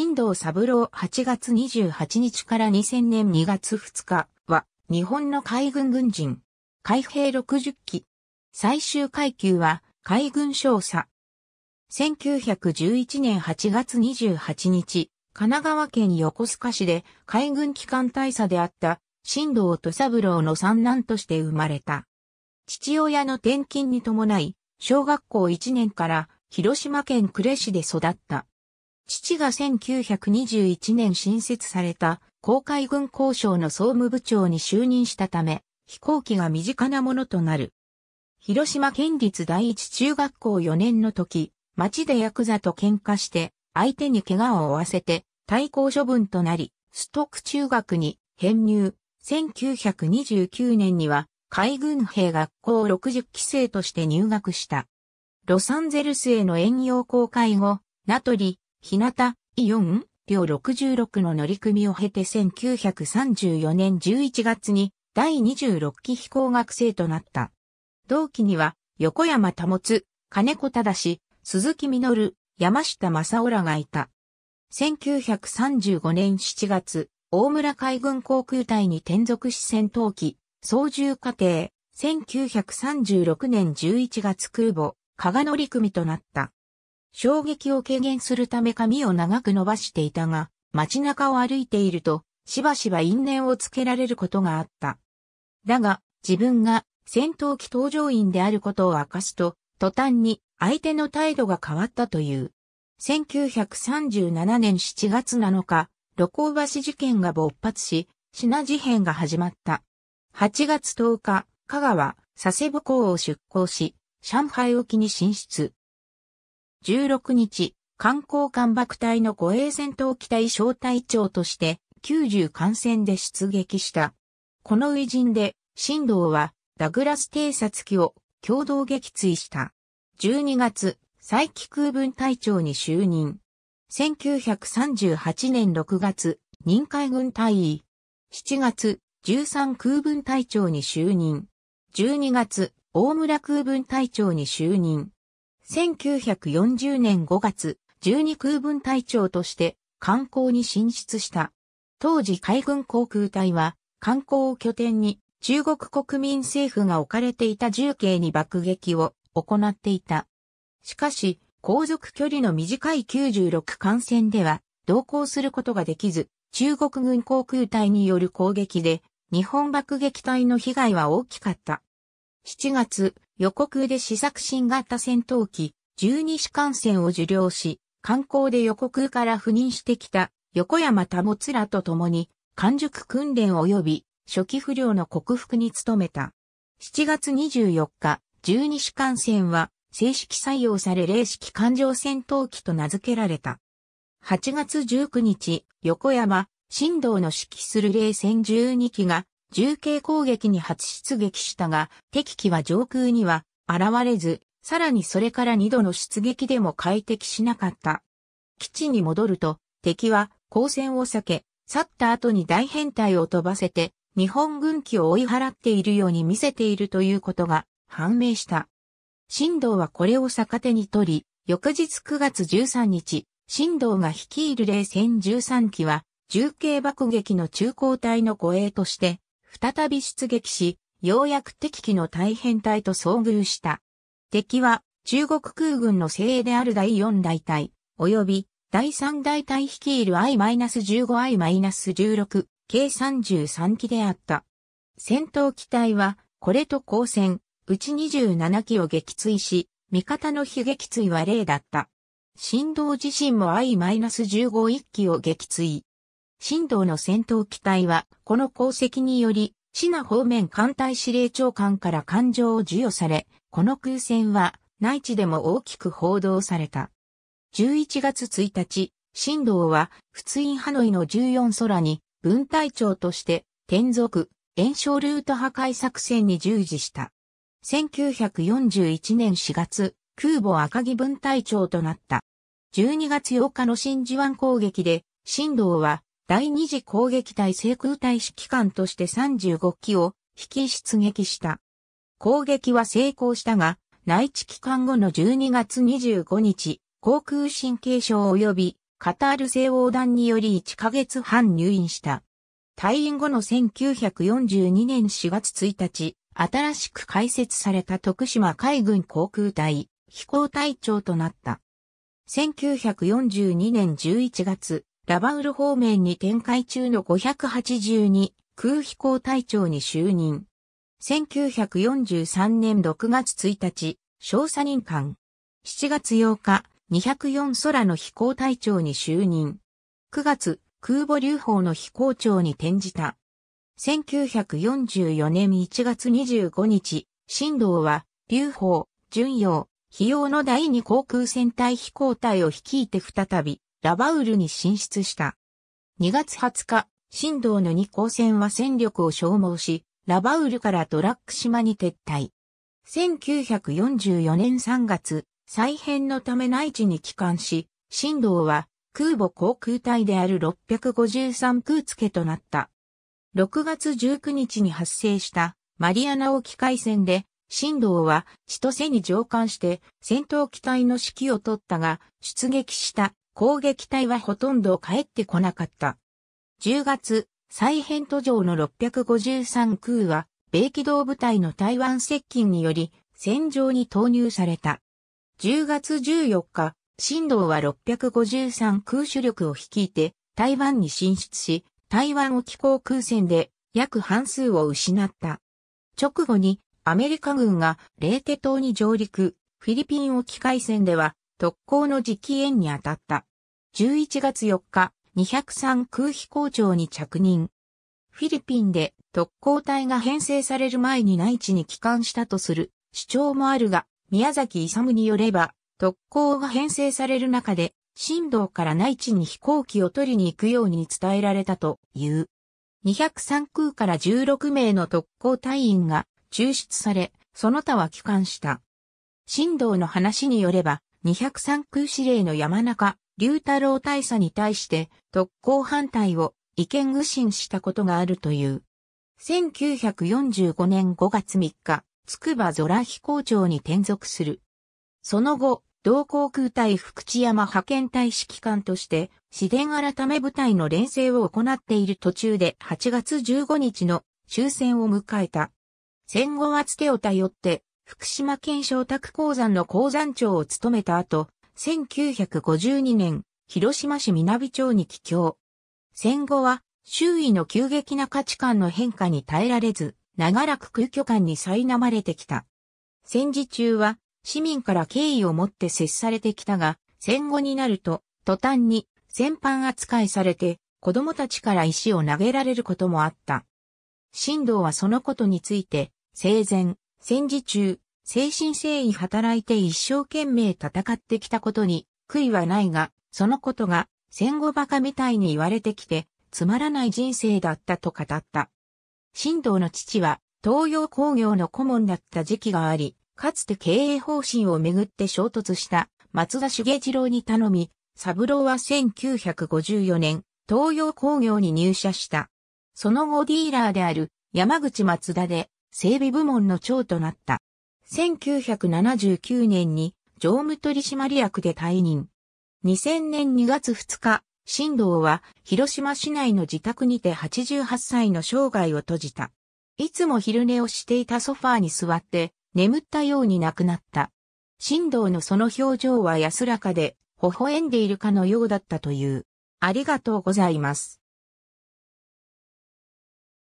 新藤三郎8月28日から2000年2月2日は、日本の海軍軍人。海兵60機。最終階級は、海軍少佐。1911年8月28日、神奈川県横須賀市で海軍機関大佐であった新藤と三郎の三男として生まれた。父親の転勤に伴い、小学校1年から広島県呉市で育った。父が1921年新設された航海軍交渉の総務部長に就任したため、飛行機が身近なものとなる。広島県立第一中学校4年の時、町でヤクザと喧嘩して相手に怪我を負わせて対抗処分となり、ストック中学に編入。1929年には海軍兵学校60期生として入学した。ロサンゼルスへの遠洋公開後、ナトリ、日向、イオン、両66の乗り組みを経て1934年11月に第26期飛行学生となった。同期には横山保、金子忠、鈴木実、山下正夫らがいた。1935年7月、大村海軍航空隊に転属し戦闘機、操縦過程、1936年11月空母、加賀乗組となった。衝撃を軽減するため髪を長く伸ばしていたが、街中を歩いていると、しばしば因縁をつけられることがあった。だが、自分が戦闘機搭乗員であることを明かすと、途端に相手の態度が変わったという。1937年7月7日、露光橋事件が勃発し、品事変が始まった。8月10日、香川、佐世保港を出港し、上海沖に進出。16日、観光艦爆隊の護衛戦闘機隊小隊長として、90艦船で出撃した。この偉人で、新藤は、ダグラス偵察機を共同撃墜した。12月、再起空軍隊長に就任。1938年6月、任海軍隊員。7月、13空軍隊長に就任。12月、大村空軍隊長に就任。1940年5月、12空軍隊長として観光に進出した。当時海軍航空隊は観光を拠点に中国国民政府が置かれていた重慶に爆撃を行っていた。しかし、航続距離の短い96艦船では同行することができず、中国軍航空隊による攻撃で日本爆撃隊の被害は大きかった。7月、予告で試作新型戦闘機12士艦船を受領し、観光で予告から赴任してきた横山保らと共に、完熟訓練及び初期不良の克服に努めた。7月24日、12士艦船は正式採用され零式艦上戦闘機と名付けられた。8月19日、横山、新道の指揮する零戦12機が重慶攻撃に初出撃したが、敵機は上空には現れず、さらにそれから2度の出撃でも快適しなかった。基地に戻ると、敵は光線を避け、去った後に大編隊を飛ばせて、日本軍機を追い払っているように見せているということが判明した。新道はこれを逆手に取り、翌日9月13日、新道が率いる零戦13機は、重慶爆撃の中高隊の護衛として、再び出撃し、ようやく敵機の大編隊と遭遇した。敵は中国空軍の精鋭である第4大隊、及び第3大隊率いる I-15I-16 計33機であった。戦闘機体は、これと交戦、うち27機を撃墜し、味方の非撃墜は0だった。振動自身も I-15 一機を撃墜。振動の戦闘機体は、この功績により、シナ方面艦隊司令長官から艦上を授与され、この空戦は内地でも大きく報道された。11月1日、振動は、仏印ハノイの14空に、分隊長として、転属、炎症ルート破壊作戦に従事した。1941年4月、空母赤城分隊長となった。12月8日の真珠湾攻撃で、新道は第二次攻撃隊制空隊指揮官として35機を引き出撃した。攻撃は成功したが、内地期間後の12月25日、航空神経症及びカタール製横断により1ヶ月半入院した。退院後の1942年4月1日、新しく開設された徳島海軍航空隊飛行隊長となった。1942年11月、ラバウル方面に展開中の582空飛行隊長に就任。1943年6月1日、少佐任官。7月8日、204空の飛行隊長に就任。9月、空母流砲の飛行長に転じた。1944年1月25日、新道は、流砲、巡洋、費用の第二航空戦隊飛行隊を率いて再び、ラバウルに進出した。2月20日、新道の二航戦は戦力を消耗し、ラバウルからドラッグ島に撤退。1944年3月、再編のため内地に帰還し、新道は空母航空隊である653空付となった。6月19日に発生したマリアナ沖海戦で、新道は千歳に上艦して戦闘機体の指揮を取ったが、出撃した攻撃隊はほとんど帰ってこなかった。10月、再編途上の653空は、米機動部隊の台湾接近により、戦場に投入された。10月14日、新道は653空主力を率いて、台湾に進出し、台湾沖航空戦で約半数を失った。直後にアメリカ軍がレーテ島に上陸、フィリピン沖海戦では特攻の実機援に当たった。11月4日、203空飛行長に着任。フィリピンで特攻隊が編成される前に内地に帰還したとする主張もあるが、宮崎勇によれば、特攻が編成される中で、新道から内地に飛行機を取りに行くように伝えられたという。203空から16名の特攻隊員が抽出され、その他は帰還した。新道の話によれば、203空司令の山中、龍太郎大佐に対して特攻反対を意見愚信したことがあるという。1945年5月3日、筑波空飛行長に転属する。その後、同航空隊福知山派遣隊指揮官として、市電改め部隊の連成を行っている途中で8月15日の終戦を迎えた。戦後はつてを頼って、福島県小宅鉱山の鉱山長を務めた後、1952年、広島市南町に帰郷。戦後は、周囲の急激な価値観の変化に耐えられず、長らく空虚感に苛まれてきた。戦時中は、市民から敬意を持って接されてきたが、戦後になると、途端に戦犯扱いされて、子供たちから石を投げられることもあった。新道はそのことについて、生前、戦時中、精神誠意働いて一生懸命戦ってきたことに悔いはないが、そのことが戦後馬鹿みたいに言われてきて、つまらない人生だったと語った。新道の父は東洋工業の顧問だった時期があり、かつて経営方針をめぐって衝突した松田重次郎に頼み、三郎は1954年、東洋工業に入社した。その後ディーラーである山口松田で整備部門の長となった。1979年に常務取締役で退任。2000年2月2日、新道は広島市内の自宅にて88歳の生涯を閉じた。いつも昼寝をしていたソファーに座って眠ったように亡くなった。新道のその表情は安らかで微笑んでいるかのようだったという。ありがとうございます。